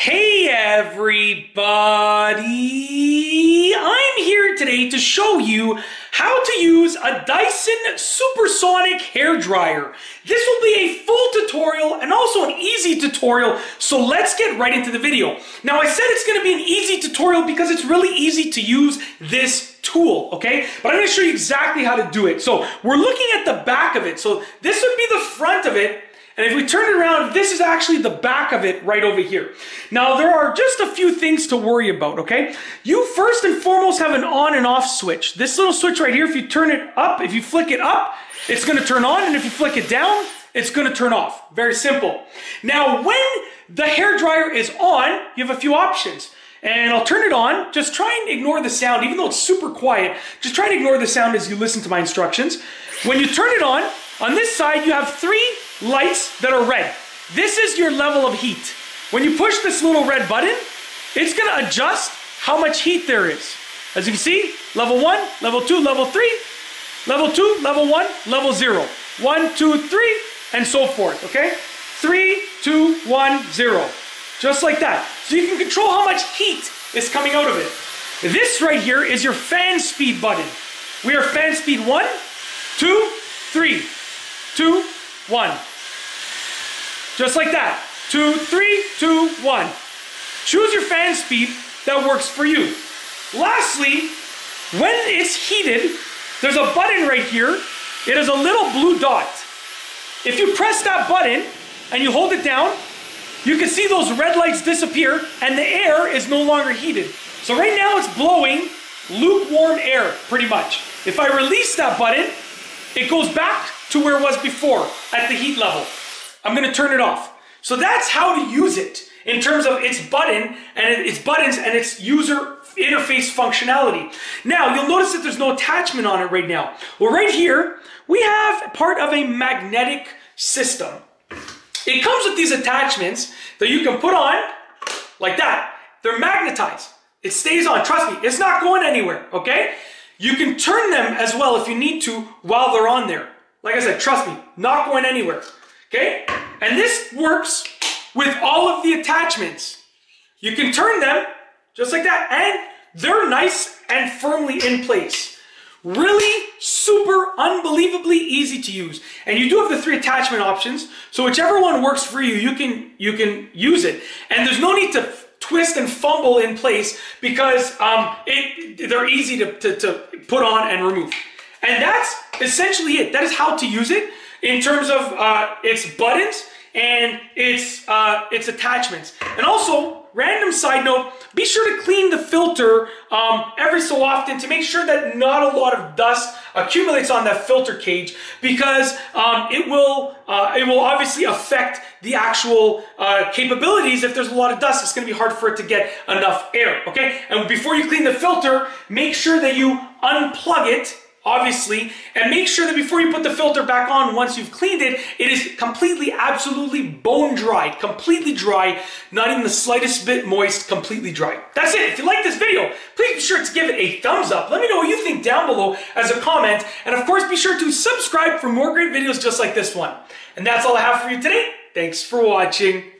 Hey everybody! I'm here today to show you how to use a Dyson Supersonic Hair Dryer. This will be a full tutorial and also an easy tutorial, so let's get right into the video. Now I said it's going to be an easy tutorial because it's really easy to use this tool, okay? But I'm going to show you exactly how to do it. So we're looking at the back of it. So this would be the front of it and if we turn it around, this is actually the back of it right over here. Now, there are just a few things to worry about, okay? You first and foremost have an on and off switch. This little switch right here, if you turn it up, if you flick it up, it's gonna turn on, and if you flick it down, it's gonna turn off. Very simple. Now, when the hair dryer is on, you have a few options. And I'll turn it on. Just try and ignore the sound, even though it's super quiet. Just try and ignore the sound as you listen to my instructions. When you turn it on, on this side, you have three lights that are red. This is your level of heat. When you push this little red button, it's gonna adjust how much heat there is. As you can see, level one, level two, level three, level two, level one, level zero. One, two, three, and so forth, okay? Three, two, one, zero. Just like that. So you can control how much heat is coming out of it. This right here is your fan speed button. We are fan speed one, two, three, two, one. Just like that. Two, three, two, one. Choose your fan speed that works for you. Lastly, when it's heated, there's a button right here. It is a little blue dot. If you press that button and you hold it down, you can see those red lights disappear and the air is no longer heated. So right now it's blowing lukewarm air, pretty much. If I release that button, it goes back to where it was before at the heat level. I'm gonna turn it off. So that's how to use it in terms of its button and its buttons and its user interface functionality. Now, you'll notice that there's no attachment on it right now. Well, right here, we have part of a magnetic system. It comes with these attachments that you can put on like that. They're magnetized. It stays on. Trust me, it's not going anywhere, okay? You can turn them as well if you need to while they're on there. Like I said, trust me, not going anywhere. Okay? And this works with all of the attachments. You can turn them just like that and they're nice and firmly in place. Really super unbelievably easy to use. And you do have the three attachment options, so whichever one works for you, you can you can use it. And there's no need to twist and fumble in place because um, it, they're easy to, to, to put on and remove. And that's essentially it. That is how to use it in terms of uh, its buttons and its, uh, its attachments. And also, random side note, be sure to clean the filter um, every so often to make sure that not a lot of dust accumulates on that filter cage because um, it will uh, it will obviously affect the actual uh, capabilities. If there's a lot of dust, it's going to be hard for it to get enough air. Okay, and before you clean the filter, make sure that you unplug it obviously, and make sure that before you put the filter back on, once you've cleaned it, it is completely, absolutely bone dry, completely dry, not even the slightest bit moist, completely dry. That's it. If you like this video, please be sure to give it a thumbs up. Let me know what you think down below as a comment, and of course, be sure to subscribe for more great videos just like this one. And that's all I have for you today. Thanks for watching.